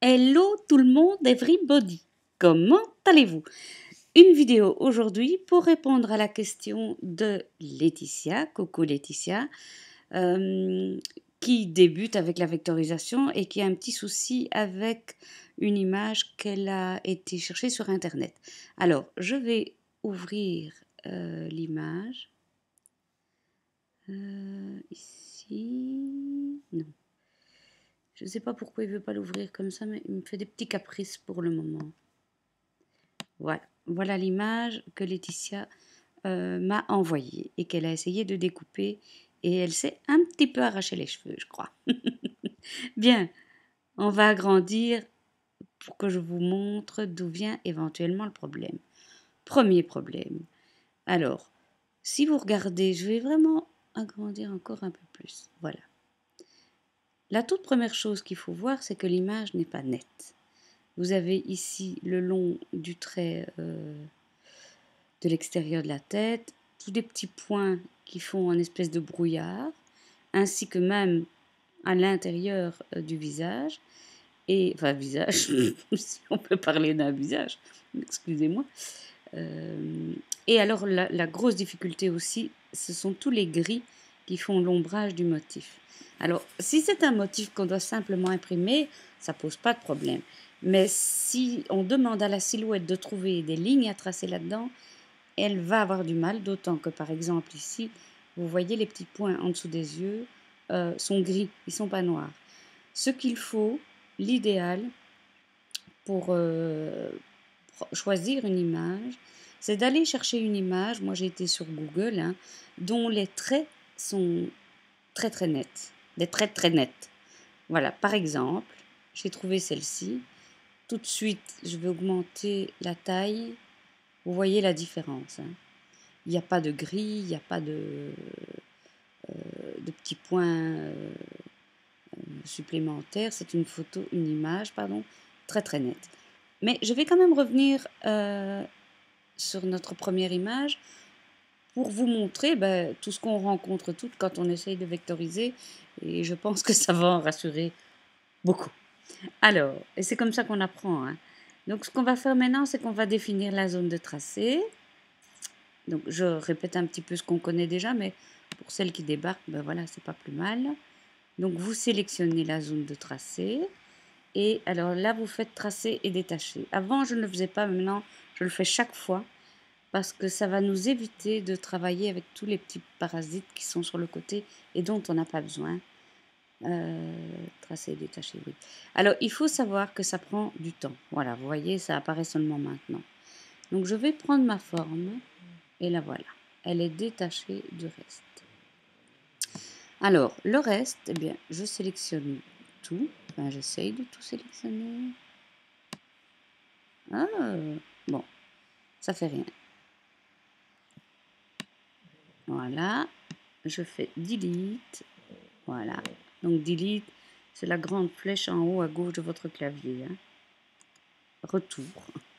Hello tout le monde, everybody. Comment allez-vous? Une vidéo aujourd'hui pour répondre à la question de Laetitia, coucou Laetitia, euh, qui débute avec la vectorisation et qui a un petit souci avec une image qu'elle a été chercher sur internet. Alors, je vais ouvrir euh, l'image. Euh, ici. Non. Je ne sais pas pourquoi il ne veut pas l'ouvrir comme ça, mais il me fait des petits caprices pour le moment. Voilà, voilà l'image que Laetitia euh, m'a envoyée et qu'elle a essayé de découper et elle s'est un petit peu arraché les cheveux, je crois. Bien, on va agrandir pour que je vous montre d'où vient éventuellement le problème. Premier problème. Alors, si vous regardez, je vais vraiment agrandir encore un peu plus. Voilà. La toute première chose qu'il faut voir, c'est que l'image n'est pas nette. Vous avez ici le long du trait euh, de l'extérieur de la tête, tous des petits points qui font un espèce de brouillard, ainsi que même à l'intérieur euh, du visage, et enfin visage, si on peut parler d'un visage, excusez-moi. Euh, et alors la, la grosse difficulté aussi, ce sont tous les gris qui font l'ombrage du motif. Alors, si c'est un motif qu'on doit simplement imprimer, ça pose pas de problème. Mais si on demande à la silhouette de trouver des lignes à tracer là-dedans, elle va avoir du mal, d'autant que par exemple ici, vous voyez les petits points en dessous des yeux euh, sont gris, ils sont pas noirs. Ce qu'il faut, l'idéal pour euh, choisir une image, c'est d'aller chercher une image, moi j'ai été sur Google, hein, dont les traits sont très très nets des traits très nets. Voilà, par exemple, j'ai trouvé celle-ci. Tout de suite, je vais augmenter la taille. Vous voyez la différence. Hein. Il n'y a pas de gris, il n'y a pas de, euh, petits points euh, supplémentaires. C'est une photo, une image, pardon, très très nette. Mais je vais quand même revenir euh, sur notre première image pour vous montrer ben, tout ce qu'on rencontre toutes quand on essaye de vectoriser. Et je pense que ça va en rassurer beaucoup. Alors, et c'est comme ça qu'on apprend. Hein. Donc, ce qu'on va faire maintenant, c'est qu'on va définir la zone de tracé. Donc, je répète un petit peu ce qu'on connaît déjà, mais pour celles qui débarquent, ben voilà, c'est pas plus mal. Donc, vous sélectionnez la zone de tracé. Et alors là, vous faites tracer et détacher. Avant, je ne le faisais pas, maintenant, je le fais chaque fois parce que ça va nous éviter de travailler avec tous les petits parasites qui sont sur le côté et dont on n'a pas besoin. Euh, tracer détacher, oui. Alors, il faut savoir que ça prend du temps. Voilà, vous voyez, ça apparaît seulement maintenant. Donc, je vais prendre ma forme et la voilà. Elle est détachée du reste. Alors, le reste, eh bien, je sélectionne tout. Enfin, j'essaye de tout sélectionner. Ah, bon, ça fait rien. Voilà. Je fais delete. Voilà. Donc delete, c'est la grande flèche en haut à gauche de votre clavier. Hein. Retour.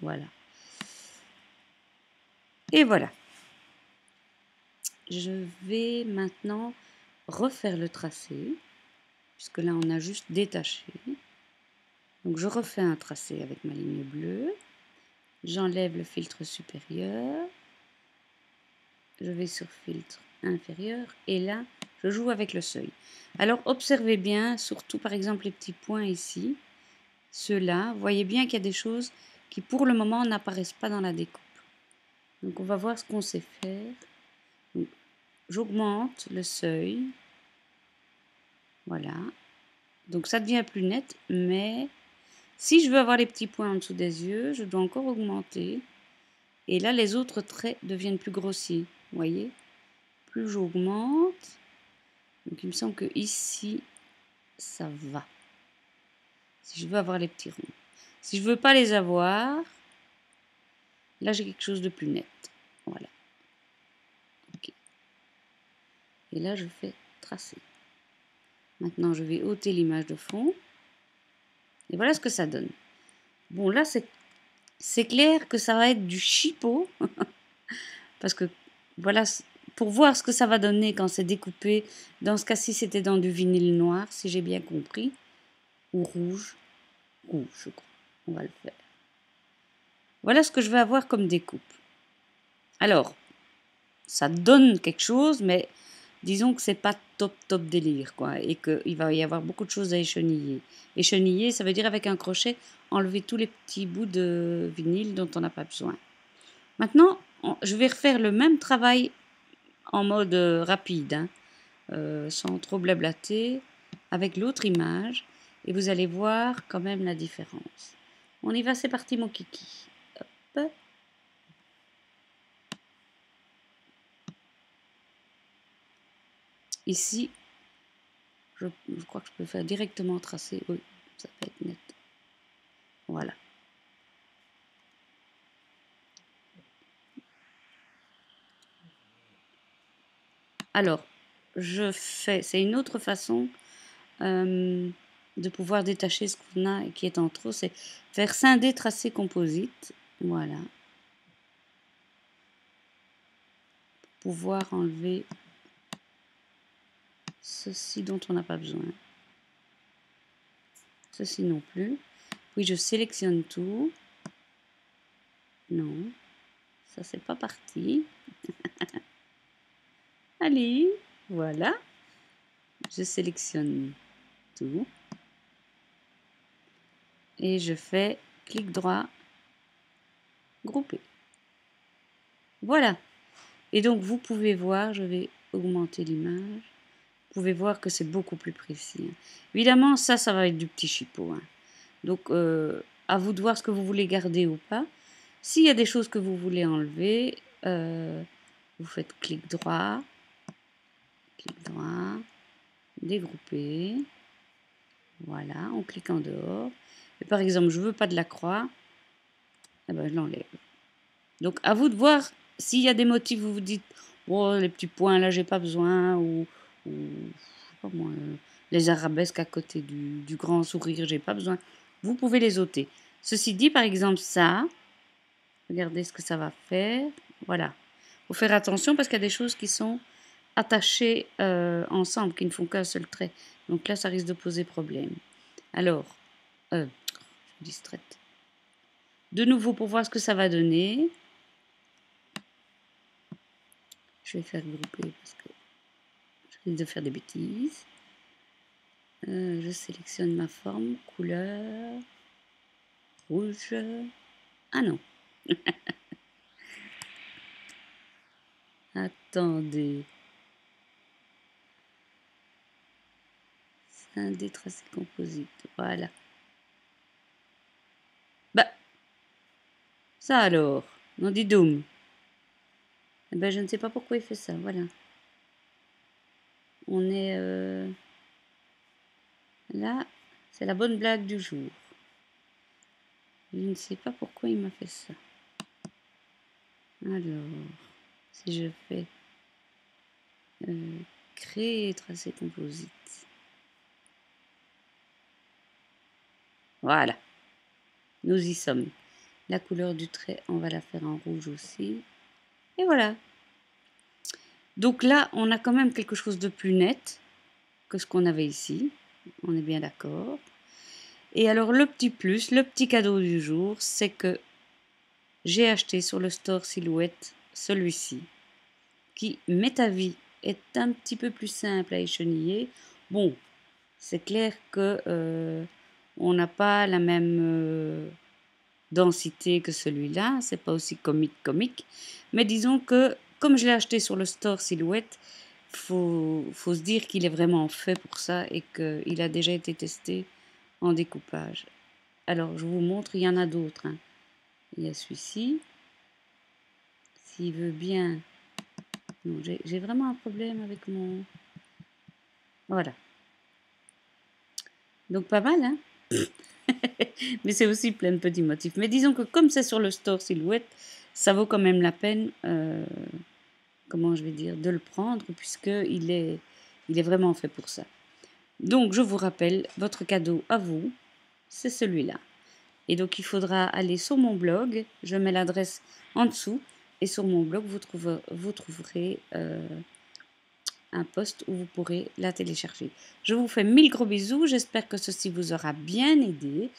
Voilà. Et voilà. Je vais maintenant refaire le tracé, puisque là on a juste détaché. Donc je refais un tracé avec ma ligne bleue. J'enlève le filtre supérieur je vais sur filtre inférieur et là je joue avec le seuil. Alors observez bien, surtout par exemple les petits points ici, ceux-là, voyez bien qu'il y a des choses qui pour le moment n'apparaissent pas dans la découpe. Donc on va voir ce qu'on sait faire. J'augmente le seuil. Voilà. Donc ça devient plus net, mais si je veux avoir les petits points en dessous des yeux, je dois encore augmenter. Et là, les autres traits deviennent plus grossiers voyez? Plus j'augmente, donc il me semble que ici, ça va. Si je veux avoir les petits ronds. Si je veux pas les avoir, là j'ai quelque chose de plus net. Voilà. Et là je fais tracer. Maintenant je vais ôter l'image de fond. Et voilà ce que ça donne. Bon là c'est clair que ça va être du chipot. parce que voilà, pour voir ce que ça va donner quand c'est découpé. Dans ce cas-ci, c'était dans du vinyle noir, si j'ai bien compris, ou rouge. rouge, je crois. On va le faire. Voilà ce que je vais avoir comme découpe. Alors, ça donne quelque chose, mais disons que c'est pas top top délire, quoi, et qu'il va y avoir beaucoup de choses à écheniller. Écheniller, ça veut dire avec un crochet, enlever tous les petits bouts de vinyle dont on n'a pas besoin. Maintenant, je vais refaire le même travail en mode euh, rapide, hein, euh, sans trop blablater, avec l'autre image, et vous allez voir quand même la différence. On y va, c'est parti mon kiki. Ici, je, crois que je peux faire directement tracer. Oui, ça peut être net. Voilà. Alors, je fais, c'est une autre façon euh, de pouvoir détacher ce qu'on a et qui est en trop, c'est faire scinder tracé composite. Voilà. Pour pouvoir enlever ceci dont on n'a pas besoin. Ceci non plus. Oui, je sélectionne tout. Non, ça c'est pas parti. Allez, voilà. Je sélectionne tout. Et je fais clic droit, grouper. Voilà. Et donc vous pouvez voir, je vais augmenter l'image vous pouvez voir que c'est beaucoup plus précis. Hein. Évidemment, ça, ça va être du petit chipot. Hein. Donc, euh, à vous de voir ce que vous voulez garder ou pas. S'il y a des choses que vous voulez enlever, euh, vous faites clic droit, droit, dégrouper. Voilà, on clique en dehors. Et par exemple, je veux pas de la croix, eh ben, je l'enlève. Donc, à vous de voir s'il y a des motifs, vous vous dites, oh, les petits points là, j'ai pas besoin, ou euh, les arabesques à côté du, grand sourire, j'ai pas besoin. Vous pouvez les ôter. Ceci dit, par exemple, ça, regardez ce que ça va faire. Voilà. Faut faire attention parce qu'il y a des choses qui sont attachées euh, ensemble, qui ne font qu'un seul trait. Donc là, ça risque de poser problème. Alors, euh, je suis distraite. De nouveau, pour voir ce que ça va donner, je vais faire grouper parce que de faire des bêtises. Euh, je sélectionne ma forme, couleur, rouge. Ah non. Attendez. C'est un détracé composite. Voilà. Bah. Ça alors. Non dit Doom. Eh ben, je ne sais pas pourquoi il fait ça. Voilà. On est euh, là, c'est la bonne blague du jour. Je ne sais pas pourquoi il m'a fait ça. Alors, si je fais euh, créer tracé composite. Voilà, nous y sommes. La couleur du trait, on va la faire en rouge aussi. Et voilà, donc là, on a quand même quelque chose de plus net que ce qu'on avait ici. On est bien d'accord. Et alors le petit plus, le petit cadeau du jour, c'est que j'ai acheté sur le store Silhouette celui-ci, qui, met à vie, est un petit peu plus simple à écheniller. Bon, c'est clair que euh, on n'a pas la même euh, densité que celui-là, c'est pas aussi comique comique, mais disons que comme je l'ai acheté sur le store Silhouette, faut, faut se dire qu'il est vraiment fait pour ça et qu'il a déjà été testé en découpage. Alors, je vous montre, il y en a d'autres. Hein. Il y a celui-ci. S'il veut bien... J'ai vraiment un problème avec mon... Voilà. Donc, pas mal, hein Mais c'est aussi plein de petits motifs. Mais disons que comme c'est sur le store Silhouette, ça vaut quand même la peine... Euh, comment je vais dire, de le prendre, puisqu'il est, il est vraiment fait pour ça. Donc, je vous rappelle, votre cadeau à vous, c'est celui-là. Et donc, il faudra aller sur mon blog, je mets l'adresse en dessous, et sur mon blog, vous trouverez, vous trouverez euh, un post où vous pourrez la télécharger. Je vous fais mille gros bisous, j'espère que ceci vous aura bien aidé